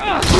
Ugh.